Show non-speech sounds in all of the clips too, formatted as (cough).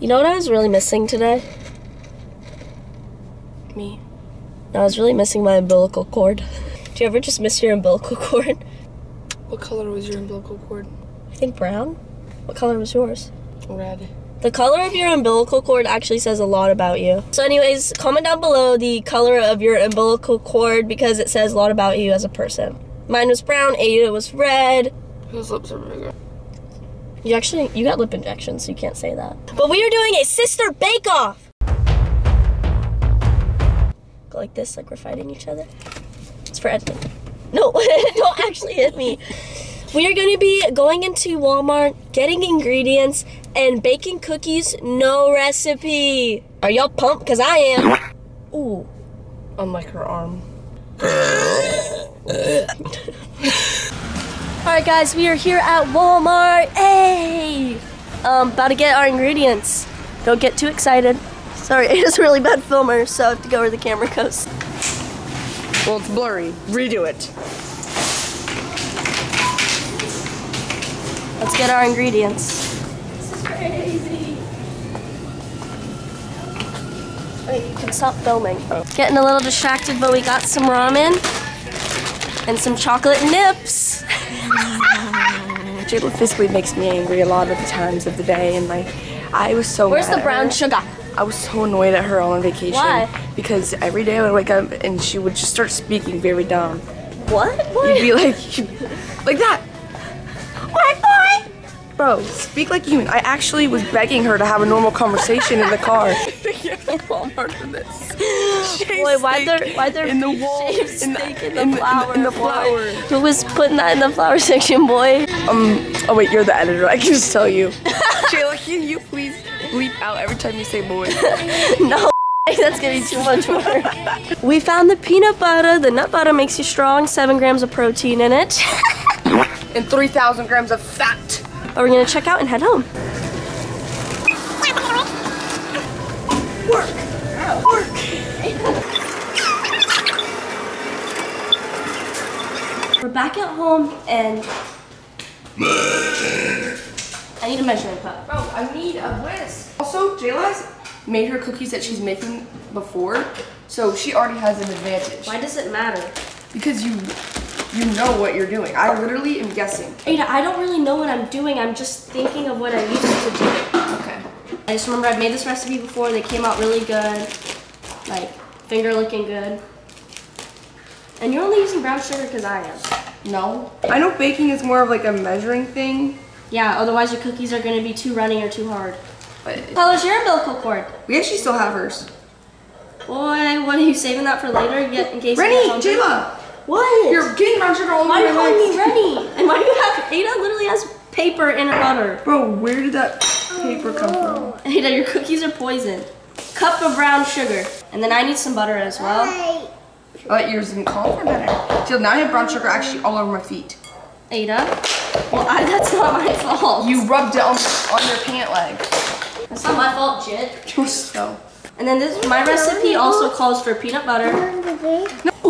You know what I was really missing today? Me. I was really missing my umbilical cord. Do you ever just miss your umbilical cord? What color was your umbilical cord? I think brown. What color was yours? Red. The color of your umbilical cord actually says a lot about you. So anyways, comment down below the color of your umbilical cord because it says a lot about you as a person. Mine was brown, Aydah was red. His lips are bigger. You actually, you got lip injections, so you can't say that. But we are doing a sister bake-off! Go like this, like we're fighting each other. It's for editing. No, (laughs) don't actually hit me. We are going to be going into Walmart, getting ingredients, and baking cookies, no recipe. Are y'all pumped? Because I am. Ooh. Unlike her arm. Alright guys, we are here at Walmart. Hey! Um, about to get our ingredients. Don't get too excited. Sorry, (laughs) it's a really bad filmer, so I have to go where the camera goes. Well, it's blurry. Redo it. Let's get our ingredients. This is crazy. Wait, you can stop filming. Getting a little distracted, but we got some ramen and some chocolate nips. (laughs) Jayla physically makes me angry a lot of the times of the day, and like, I was so. Where's the brown sugar? I was so annoyed at her all on vacation. Why? Because every day I would wake up and she would just start speaking very dumb. What? What? You'd be like, like that. What, boy? Bro, speak like human. I actually was begging her to have a normal conversation in the car. Walmart for this. Boy, why there, why there in the (laughs) wall, shaved in the, steak in, in the flour? in the boy? flour. Who was putting that in the flour (laughs) section, boy? Um. Oh wait, you're the editor. I can just tell you. Jayla, can you please bleep out every time you say boy? (laughs) No, that's gonna be too much work. we found the peanut butter. The nut butter makes you strong. Seven grams of protein in it. and 3,000 grams of fat. but we're gonna check out and head home. We're back at home and I need a measuring cup. Bro, I need a whisk. Also, Jayla's made her cookies that she's making before, so she already has an advantage. Why does it matter? Because you you know what you're doing. I literally am guessing. Aydah, I don't really know what I'm doing. I'm just thinking of what I used to do. I just remember I've made this recipe before. They came out really good. Like, finger looking good. And you're only using brown sugar because I am. No. I know baking is more of like a measuring thing, Yeah, otherwise your cookies are going to be too runny or too hard. but How your umbilical cord? we actually still have hers. Boy, what are you saving that for later? Get in case Rennie? Jayla, What? you're getting brown sugar all over my why are you calling me. Rennie? And why do you have Aydah literally has paper in her butter? Bro, where did that paper come from? (laughs) Aydah, your cookies are poisoned. Cup of brown sugar. And then I need some butter as well. I let yours didn't call for better. Jayla, now I have brown sugar actually all over my feet. Aydah? Well, I, that's not my fault. You rubbed it on, on your pant leg. That's not my fault, Jit. You're so. And then this, my recipe also calls for peanut butter.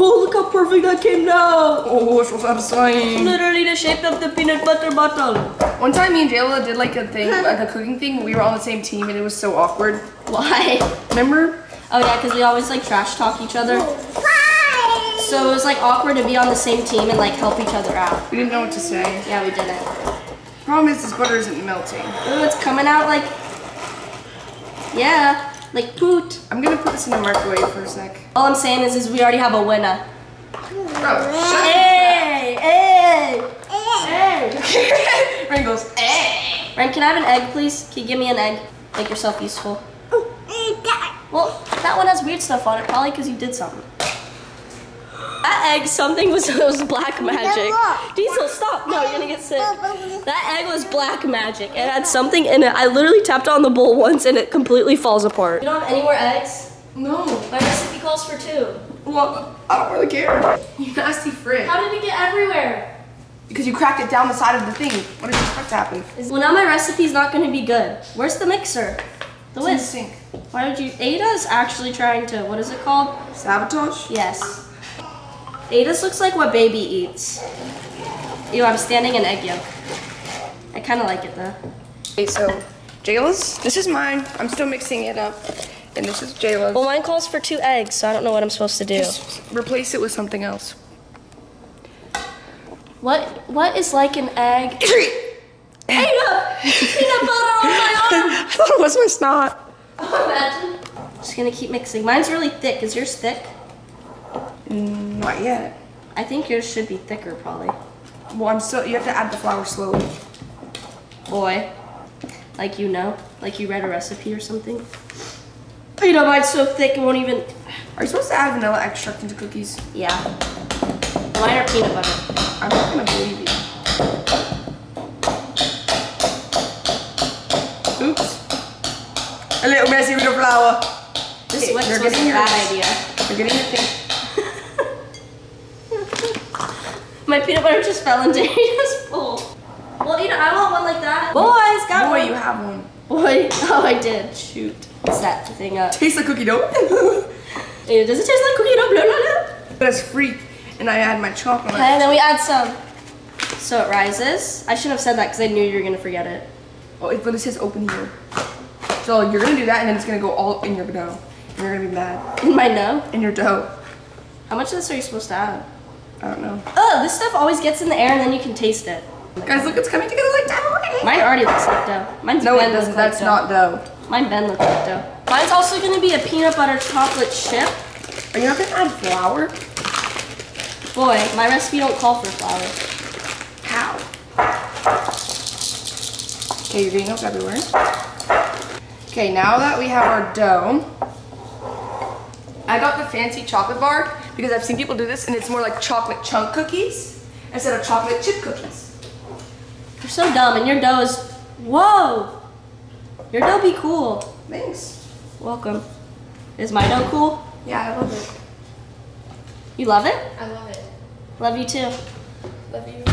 Oh, look how perfect that came out. Oh, it's so satisfying. Literally the shape of the peanut butter bottle. One time, me and Jayla did like a thing, like a cooking thing. We were on the same team, and it was so awkward. Why? Remember? Oh yeah, because we always like trash talk each other. So it was like awkward to be on the same team and like help each other out. We didn't know what to say. Yeah, we didn't. Problem is, this butter isn't melting. Ooh, it's coming out like, yeah, like poot. I'm gonna put this in the microwave for a sec. All I'm saying is, is we already have a winner. Bro, shut Hey, hey, hey. (laughs) Rain goes, eh. Ren, can I have an egg, please? Can you give me an egg? Make yourself useful. Well, that one has weird stuff on it, probably because you did something. That egg, something was, (laughs) was black magic. Diesel, stop! No, you're gonna get sick. That egg was black magic. It had something in it. I literally tapped on the bowl once and it completely falls apart. You don't have any more eggs? No. My recipe calls for two. Well, I don't really care. You nasty frick. How did it get everywhere? Because you cracked it down the side of the thing. What did you expect to happen? Well, now my recipe's not gonna be good. Where's the mixer? The It's the whisk. sink. Why did you? Aydah's actually trying to. What is it called? Sabotage? Yes. Aydah's looks like what baby eats. Ew, I'm standing in egg yolk. I kind of like it though. Okay, so Jayla's. This is mine. I'm still mixing it up. And this is Jayla's. Well, mine calls for two eggs, so I don't know what I'm supposed to do. Just replace it with something else. What What is like an egg? Peanut, peanut butter on my arm. (laughs) I thought it was my snot. Oh, imagine. Just gonna keep mixing. Mine's really thick. Is yours thick? Mm, Not yet. I think yours should be thicker, probably. Well, I'm still. You have to add the flour slowly. Boy, like you know, like you read a recipe or something. Peanut mine's so thick it won't even. Are you supposed to add vanilla extract into cookies? Yeah. Mine are peanut butter. I'm not gonna believe you. Oops. A little messy with the flour. This Okay, was a bad idea. You're getting your thing. My peanut butter just fell into (laughs) Aydah's bowl. Well, you know, I want one like that. Boys, got Boy, one. you have one. Boy, (laughs) oh, I did. Shoot. What's that thing up? Tastes like cookie dough. (laughs) Ew, does it taste like cookie dough? Blah, blah, blah. but it's free. And I add my chocolate. Okay, and then we add some. So it rises. I shouldn't have said that because I knew you were gonna forget it. Oh, it, but it says open here. So you're gonna do that, and then it's gonna go all in your dough. And you're gonna be mad. In my no. In your dough. How much of this are you supposed to add? I don't know. Oh, this stuff always gets in the air and then you can taste it. Guys, look, it's coming together like that. Mine already looks like dough. Mine's No, it doesn't. like That's dough. not dough. Mine Ben looks like dough. Mine's also gonna be a peanut butter chocolate chip. Are you not gonna add flour? Boy, my recipe don't call for flour. How? Okay, you're getting up everywhere. Okay, now that we have our dough, I got the fancy chocolate bar because I've seen people do this and it's more like chocolate chunk cookies instead of chocolate chip cookies. You're so dumb and your dough is, whoa. Your dough be cool. Thanks. Welcome. Is my dough cool? Yeah, I love it. You love it? I love it. Love you too. Love you.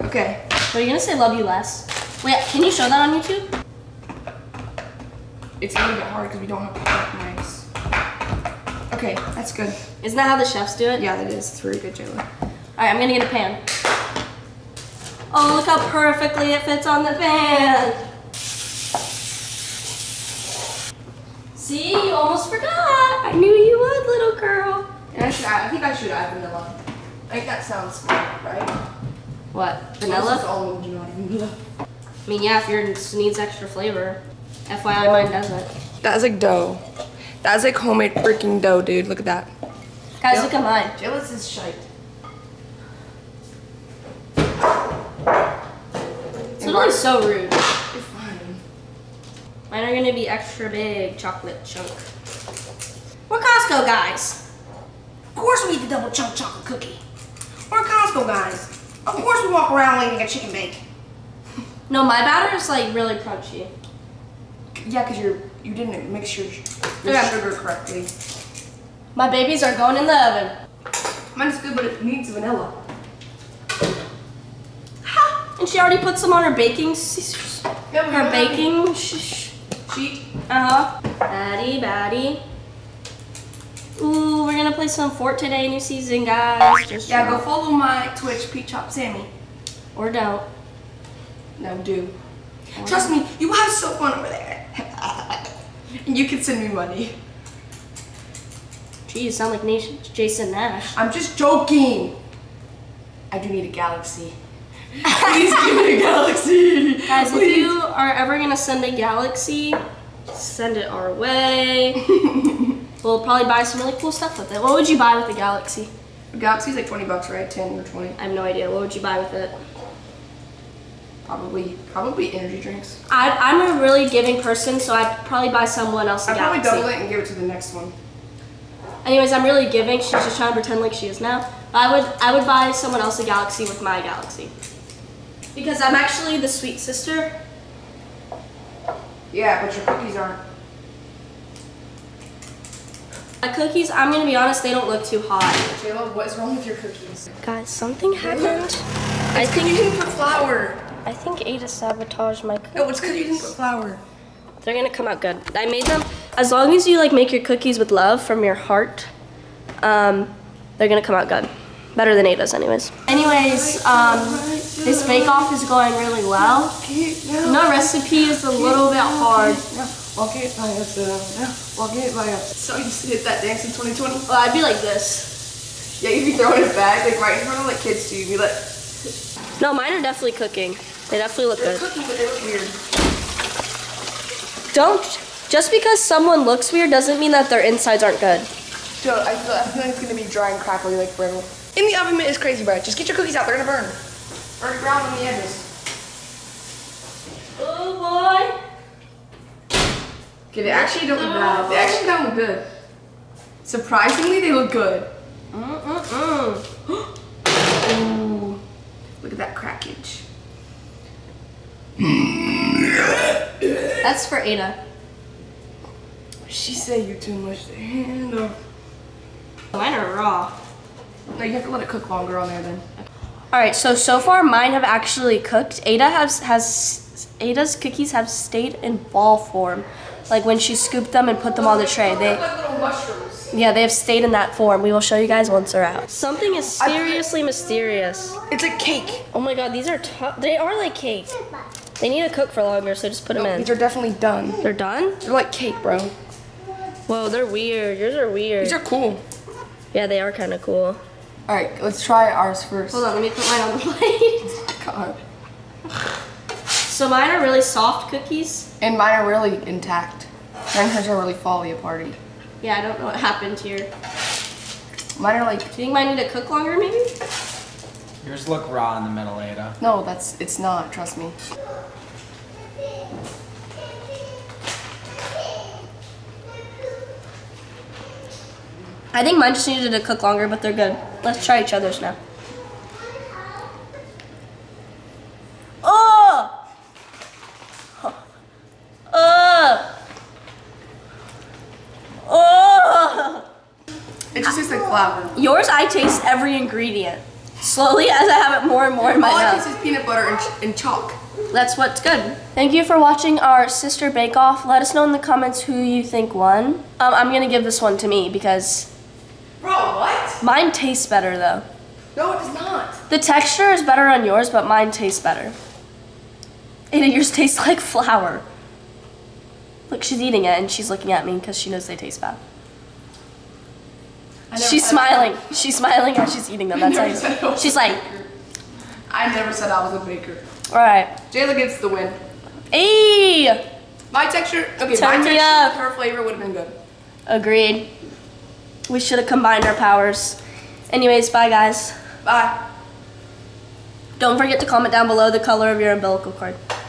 Okay. Were you gonna say love you less? Wait, can you show that on YouTube? It's gonna get hard because we don't have perfect knives. Okay, that's good. Isn't that how the chefs do it? Yeah, that is. It's really good, Jayla. Alright, I'm gonna get a pan. Oh, look how perfectly it fits on the pan. See, you almost forgot. I knew you would, little girl. And I should add, I think I should add vanilla. I think that sounds good, right? What, This is vanilla? almond, not vanilla. I mean, yeah, if yours needs extra flavor. FYI, mine doesn't. That's like dough. That's like homemade freaking dough, dude. Look at that. Guys, Yep. look at mine. Jayla's is shite. It's literally so rude. You're fine. Mine are gonna be extra big chocolate chunk. We're Costco guys. Of course we eat the double chunk chocolate cookie. We're Costco guys. Of course we walk around eating a chicken bake. (laughs) No, my batter is like really crunchy. Yeah, because you're you didn't mix your, your Okay. sugar correctly. My babies are going in the oven. Mine's good, but it needs vanilla. Ha! And she already put some on her baking. Yeah, Her baking. sh- Cheat. Uh huh. Batty, batty. Ooh, we're gonna play some Fort today, new season, guys. Just Yeah, go follow my Twitch, Pete Chop Sammy. Or don't. No, do. Trust me, you will have so fun over there. And (laughs) you can send me money. Gee, you sound like Nation- Jason Nash. I'm just joking. I do need a galaxy. Please give me a galaxy. (laughs) Guys, if you are ever gonna send a galaxy, send it our way. (laughs) we'll probably buy some really cool stuff with it. What would you buy with a galaxy? A galaxy's like 20 bucks, right? 10 or 20. I have no idea. What would you buy with it? Probably, probably energy drinks. I, I'm a really giving person, so I'd probably buy someone else a I'd probably galaxy. double it and give it to the next one. Anyways, I'm really giving. She's just trying to pretend like she is now. But I would I would buy someone else a galaxy with my galaxy. Because I'm actually the sweet sister. Yeah, but your cookies aren't. My cookies, I'm gonna be honest, they don't look too hot. Jayla, what is wrong with your cookies? Guys, something happened. I You think didn't put flour. I think Aydah sabotaged my cookies. No, it's because you didn't put flour. They're gonna come out good. I made them as long as you like make your cookies with love from your heart. Um, they're gonna come out good. Better than Aydah's, anyways. Anyways, um, this bake off is going really well. No recipe is a little bit hard. Walk it by yourself. Now, walk it by yourself. So you used to hit that dance in 2020? Well, I'd be like this. Yeah, you'd be throwing it back, like right in front of like kids too. You'd be like, No, mine are definitely cooking. They definitely look they're good. cooking, but they look weird. Don't, just because someone looks weird doesn't mean that their insides aren't good. Dude, I feel, I feel like it's gonna be dry and crackly like brittle. In the oven mitt is crazy, bro. Just get your cookies out, they're gonna burn. Burn brown on the edges. Oh boy. Okay, they actually don't look bad. They actually don't look good. Surprisingly, they look good. Mm-mm-mm. (gasps) Ooh, look at that crackage. That's for Aydah. She said you too much to handle. Mine are raw. No, you have to let it cook longer on there then. All right, so so far mine have actually cooked. Aydah has has Aydah's cookies have stayed in ball form, like when she scooped them and put them on the tray. They like little mushrooms. yeah, they have stayed in that form. We will show you guys once they're out. Something is seriously mysterious. It's a cake. Oh my god, these are tough. They are like cake. They need to cook for longer, so just put them No, in. these are definitely done. They're done? They're like cake, bro. Whoa, they're weird. Yours are weird. These are cool. yeah, they are kind of cool. All right, let's try ours first. Hold on, let me put mine on the (laughs) plate. God. so mine are really soft cookies. And mine are really intact. Mine hers are really falling apart. Yeah, I don't know what happened here. Mine are like, Do you think mine need to cook longer, maybe? Yours look raw in the middle, Aydah. no, that's, it's not, trust me. I think mine just needed to cook longer, but they're good. Let's try each other's now. Oh! Oh! Oh! It just tastes like flour. Yours, I taste every ingredient. Slowly as I have it more and more in my All I mouth. taste is peanut butter and, ch- and chalk. That's what's good. Thank you for watching our sister bake off. Let us know in the comments who you think won. Um, I'm gonna give this one to me because Bro, what? mine tastes better though. No, it does not. The texture is better on yours, but mine tastes better. And yours tastes like flour. Look, she's eating it and she's looking at me because she knows they taste bad. I never She's smiling. She's smiling as she's eating them. That's never said I how was she's like, I never said I was a baker. all right. Jayla gets the win. Hey, My texture, okay, Turn my texture, up. her flavor would have been good. agreed. We should have combined our powers. Anyways, bye guys. Bye. Don't forget to comment down below the color of your umbilical cord.